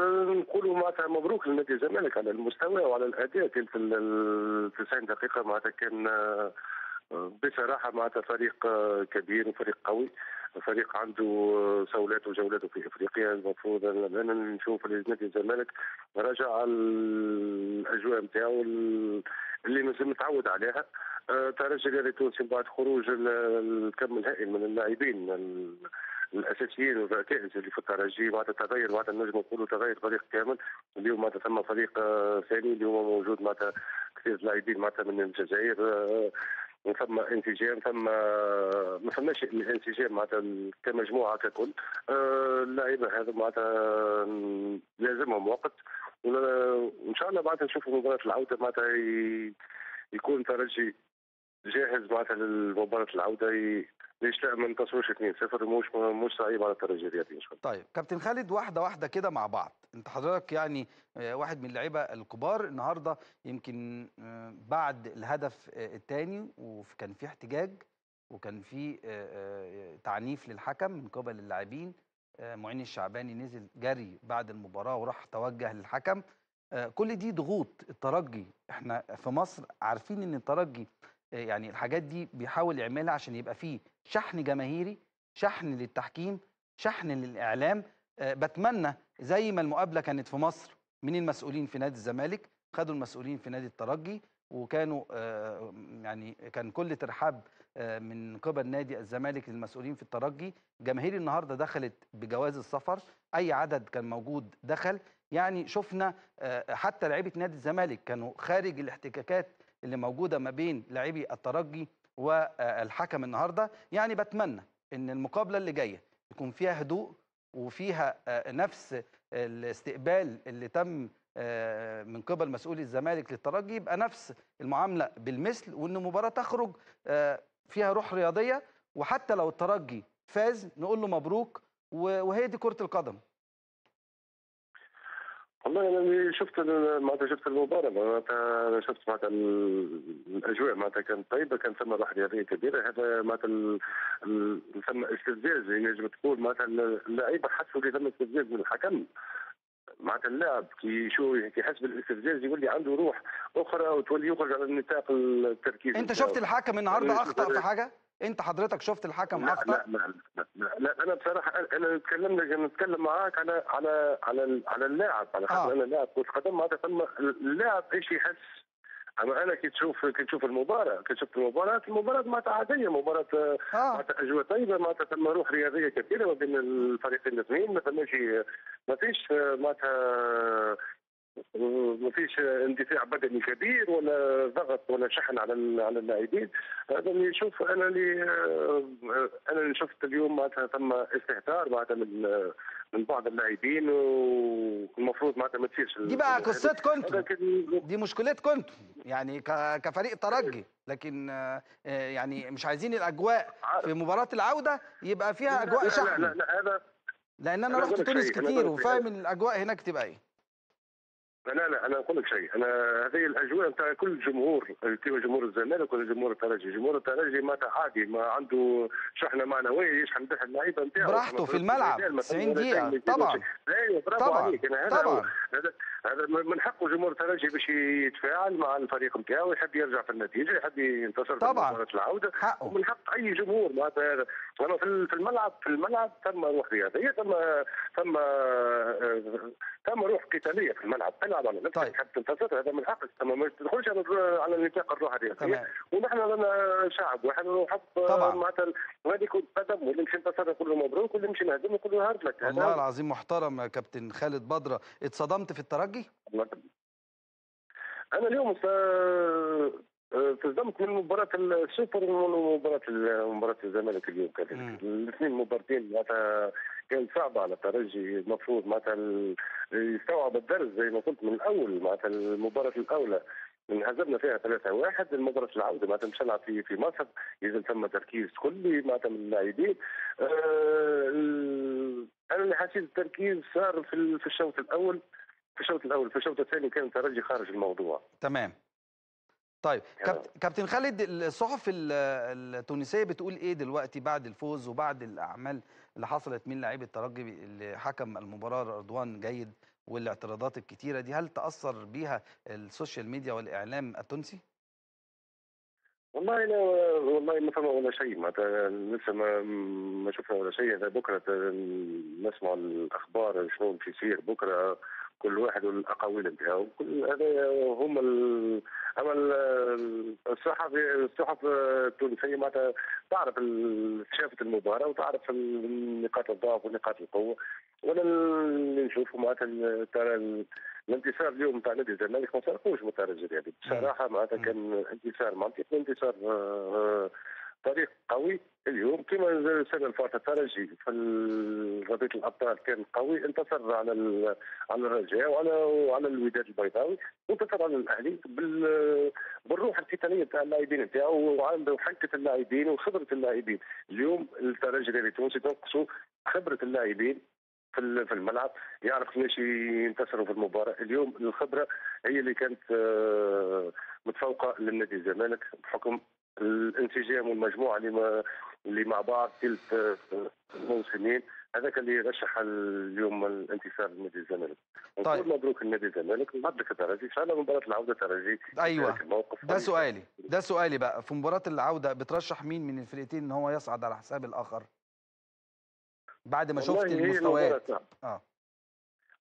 نقولوا معناتها مبروك لنادي الزمالك على المستوى وعلى الأداء في ال 90 دقيقة. معناتها كان آه، بصراحة معناتها فريق آه، كبير وفريق قوي. فريق عنده آه، صولات وجولات في إفريقيا. المفروض أنا نشوف نادي الزمالك رجع الأجواء نتاعو اللي مازال متعود عليها. ترجي الرياضي التونسي بعد خروج الكم الهائل من اللاعبين. الاساسيين والركائز اللي في الترجي بعد تغير بعد نجم نقولوا تغير فريق كامل. اليوم معناتها ثم فريق آه، ثاني اللي هو موجود معناتها كثير لاعبين معناتها من الجزائر آه، ثم انسجام ثم ما فماش انسجام معناتها كمجموعة ككل. آه، اللاعبين هذا معناتها لازمهم وقت. وإن شاء الله بعد نشوفوا مباراة العودة معناتها يكون ترجي جاهز معناتها لمباراه العودة. ليش لا؟ ما نتصورش 2-0 مش مش صعيب على الترجي الرياضي إن شاء الله. طيب كابتن خالد واحدة واحدة كده مع بعض. انت حضرتك يعني آه، واحد من اللعيبة الكبار النهارده يمكن آه، بعد الهدف آه، الثاني وكان في احتجاج وكان في تعنيف للحكم من قبل اللاعبين. معين الشعباني نزل جري بعد المباراة وراح توجه للحكم. كل دي ضغوط الترجي. إحنا في مصر عارفين إن الترجي يعني الحاجات دي بيحاول يعملها عشان يبقى فيه شحن جماهيري شحن للتحكيم شحن للإعلام. أه بتمنى زي ما المقابلة كانت في مصر من المسؤولين في نادي الزمالك؟ خدوا المسؤولين في نادي الترجي وكانوا أه يعني كان كل ترحاب أه من قبل نادي الزمالك للمسؤولين في الترجي. جماهير النهارده دخلت بجواز السفر أي عدد كان موجود دخل. يعني شفنا حتى لعيبة نادي الزمالك كانوا خارج الاحتكاكات اللي موجودة ما بين لاعبي الترجي والحكم النهارده. يعني بتمنى إن المقابلة اللي جاية يكون فيها هدوء وفيها نفس الاستقبال اللي تم من قبل مسؤولي الزمالك للترجي. يبقى نفس المعاملة بالمثل وإن المباراه تخرج فيها روح رياضية. وحتى لو الترجي فاز نقول له مبروك وهي دي كرة القدم. والله أنا شفت معناتها شفت المباراة معناتها شفت معناتها الأجواء معناتها كانت طيبه كان ثم روح رياضيه كبيرة هذا معناتها ثم استفزاز يعني نجم تقول معناتها اللعيبة حسوا اللي ثم استفزاز من الحكم. معناتها اللاعب كي شو كي يحس بالاستفزاز يولي عنده روح أخرى وتولي يخرج على نطاق التركيز أنت شفت الحكم النهارده أخطأ في حاجة؟ انت حضرتك شفت الحكم لا اخطا لا لا, لا, لا, لا أنا بصراحة انا تكلمنا نتكلم معاك على على على على اللاعب على آه. أنا لاعب كره قدم معناتها ثم اللاعب إيش يحس اما أنا كي تشوف كي تشوف المباراة كي شفت المباراة المباراة معناتها عادية مباراة آه. معناتها اجواء طيبة معناتها ثم روح رياضية كبيره ما بين الفريقين الاثنين ما فماش ما فيش معناتها ما فيش اندفاع بدني كبير ولا ضغط ولا شحن على على اللاعبين. هذا اللي نشوف أنا اللي أنا اللي شفت اليوم معناتها ثم استهتار معناتها من من بعض اللاعبين والمفروض معناتها ما تصيرش دي بقى قصتكم أنتم. دي مشكلتكم أنتم. يعني كفريق ترجي. لكن يعني مش عايزين الأجواء في مباراة العودة يبقى فيها أجواء شحن لا لا, لا هذا لأن أنا رحت تونس كتير وفاهم الأجواء هناك تبقى إيه. لا لا أنا أقول لك شيء. أنا هذه الأجواء نتاع كل جمهور كيما جمهور الزمالك ولا جمهور الترجي. جمهور الترجي ما عادي ما عنده شحنة معنويه يشحن بها اللعيبة نتاعو. براحته في الملعب. 90 دقيقه طبعا. طبعا. عليك. هذا طبعا. هذا من حقه جمهور الترجي باش يتفاعل مع الفريق نتاعو يحب يرجع في النتيجة يحب ينتصر في مباراة العودة. حقه. ومن حق أي جمهور معناتها وأنا في الملعب في الملعب ثم روح رياضية ثم ثم ثم روح قتالية في الملعب. تلعب على نفسك طيب. تحب تنتصر هذا من حقك. ثم ما تدخلش على على نطاق الروح الرياضيه ونحن لنا شعب واحد ونحب طبعا. معناتها غادي يكون قدم واللي مشي انتصر نقول له مبروك واللي مشي نهزم نقول له hard luck والله العظيم محترم كابتن خالد بدره اتصدمت في الترجي؟ أنا اليوم تصدمت من مباراة السوبر ومن مباراة مباراة الزمالك اليوم كذلك. الاثنين مباراتين معناتها كانت صعبة على الترجي المفروض معناتها يستوعب الدرس زي ما قلت من الأول معناتها المباراة الأولى انهزمنا فيها 3 1 المباراة العودة معناتها مش نلعب في في مصر يلزم ثم تركيز كلي معناتها من اللاعبين. أه أنا اللي حسيت التركيز صار في في الشوط الأول في الشوط الأول في الشوط الثاني كان الترجي خارج الموضوع. تمام. طيب يا كابت- كابتن خالد الصحف ال- التونسية بتقول إيه دلوقتي بعد الفوز وبعد الأعمال اللي حصلت من لاعبي الترجي اللي حكم المباراة رضوان جيد والاعتراضات الكتيرة دي؟ هل تأثر بيها ال social media والإعلام التونسي؟ والله لا والله ما فما ولا شيء. معناتها لسه ما ما شفنا ولا شيء. هذا بكرة نسمع الأخبار شنو باش يصير بكرة. كل واحد والأقاويل نتاعو كل هذا هم ال... أما ال- الصحف الصحف التونسية معناتها تعرف شافت المباراة وتعرف نقاط الضعف ونقاط القوة. وأنا اللي نشوفه معناتها ترى ال- الانتصار اليوم تاع نادي الزمالك ما سرقوش من الترجي يعني بصراحة معناتها كان انتصار منطقي انتصار آه، فريق قوي اليوم كما السنة اللي فاتت الترجي في ربيع الأبطال كان قوي انتصر على على الرجاء وعلى وعلى الوداد البيضاوي وانتصر على الأهلي بال بالروح القتاليه تاع اللاعبين نتاعو وعنده حنكة اللاعبين وخبرة اللاعبين. اليوم الترجي الرياضي التونسي تنقصوا خبرة اللاعبين في في الملعب يعرف كيفاش ينتصروا في المباراة. اليوم الخبرة هي اللي كانت آه، متفوقة للنادي الزمالك بحكم الانسجام والمجموعة اللي ما اللي مع بعض ثلث موسمين هذاك اللي رشح اليوم الانتصار لنادي الزمالك. طيب. ونقول مبروك لنادي الزمالك. ومبروك الترجي ان شاء الله مباراة العودة الترجي أيوه. الموقف ده سؤالي. ده سؤالي بقى. في مباراة العودة بترشح مين من الفرقتين إن هو يصعد على حساب الآخر؟ بعد ما شفت المستويات. آه.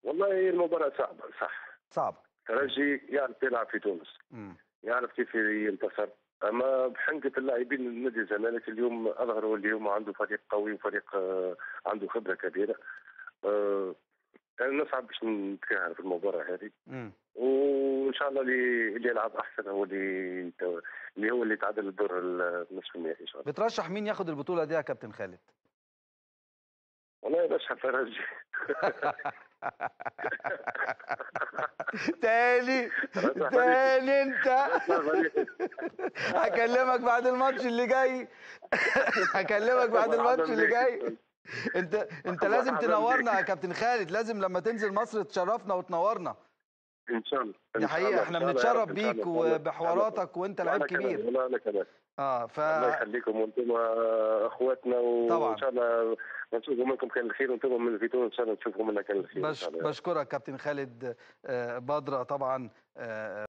والله هي المباراة صعبة صح. صعب الترجي يعرف يلعب في تونس. مم. يعرف كيف ينتصر. أما بحنكه اللاعبين نادي الزمالك اليوم أظهروا اليوم عنده فريق قوي وفريق آه، عنده خبرة كبيرة آه، أنا نصعب باش نتكهن في المباراة هذه. وإن شاء الله اللي اللي يلعب أحسن هو اللي اللي هو اللي يتعادل الدور النصف النهائي إن شاء الله بترشح مين ياخد البطولة دي يا كابتن خالد؟ والله بشحن الترجي تاني تاني انت. هكلمك بعد الماتش اللي جاي. هكلمك بعد الماتش اللي جاي. انت انت لازم تنورنا يا كابتن خالد. لازم لما تنزل مصر تشرفنا وتنورنا. إن شاء الله. دي حقيقة إحنا بنتشرف بيك وبحواراتك وأنت لعيب كبير. والله أنا كمان. آه ف الله يخليكم وأنتم أخواتنا طبعاً. وإن شاء الله نشوفوا منكم كان الخير وأنتم من في تونس ان شاء الله نشوفوا منا كان الخير بش بشكرك كابتن خالد آه، بدره طبعا آه،